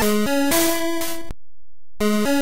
Thank you.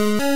Thank you.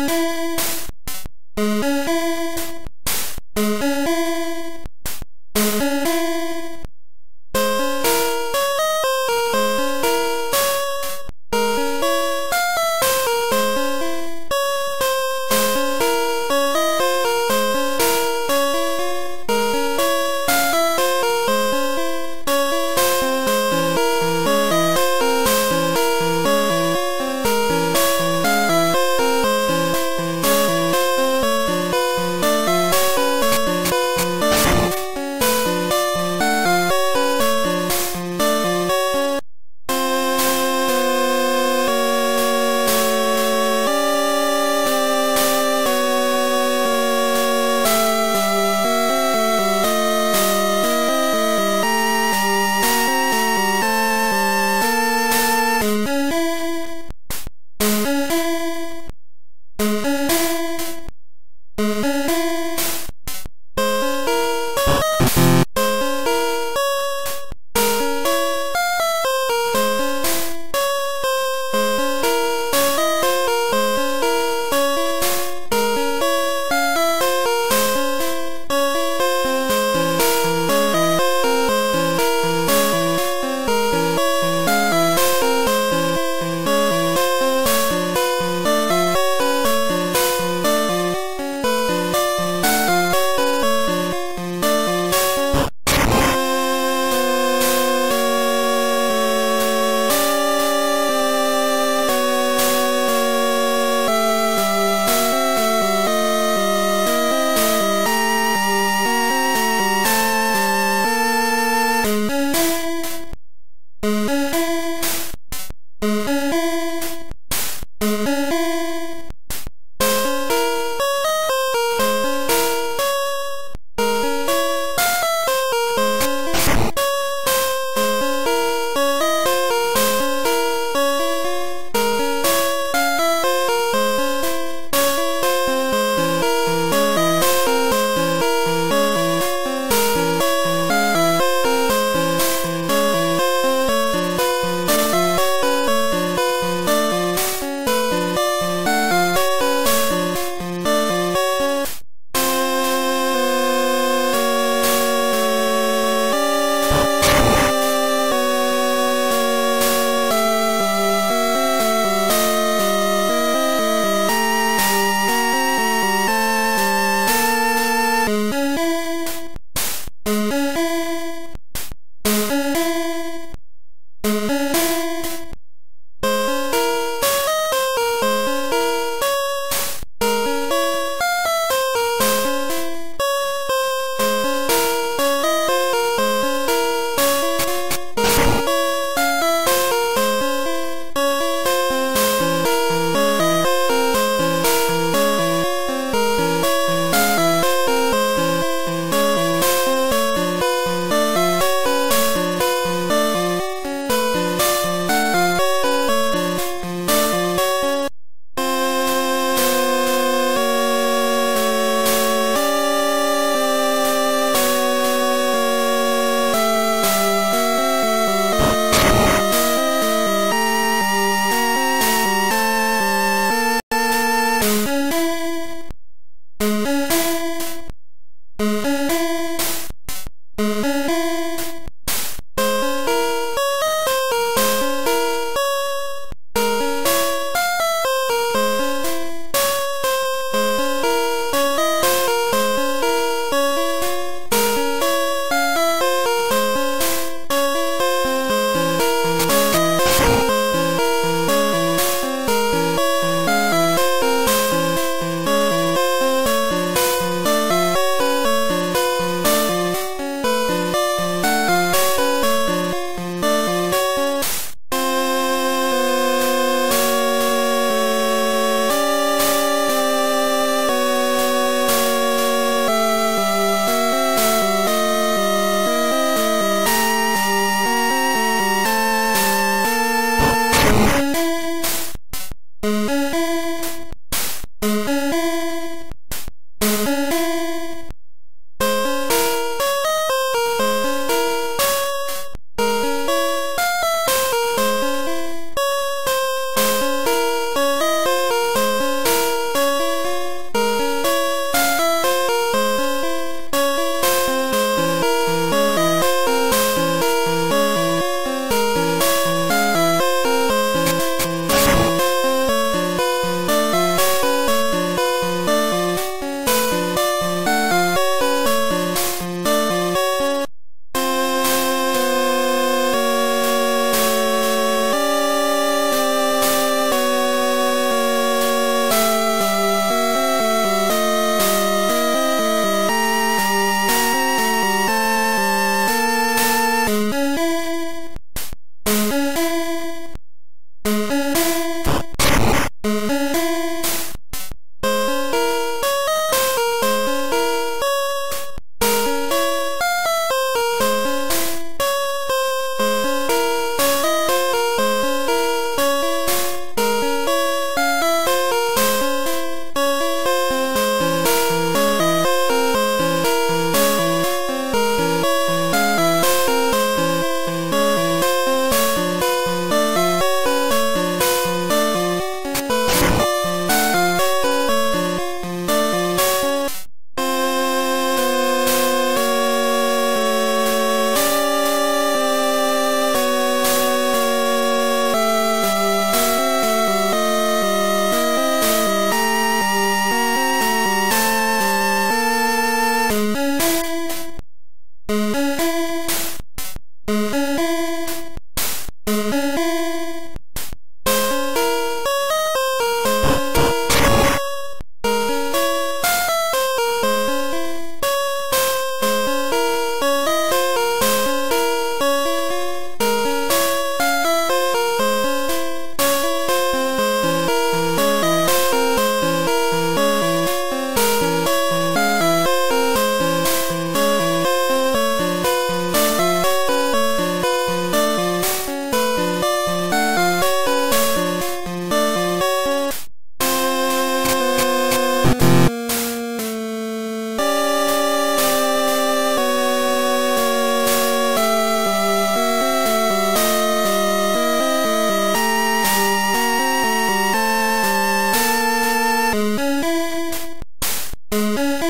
Música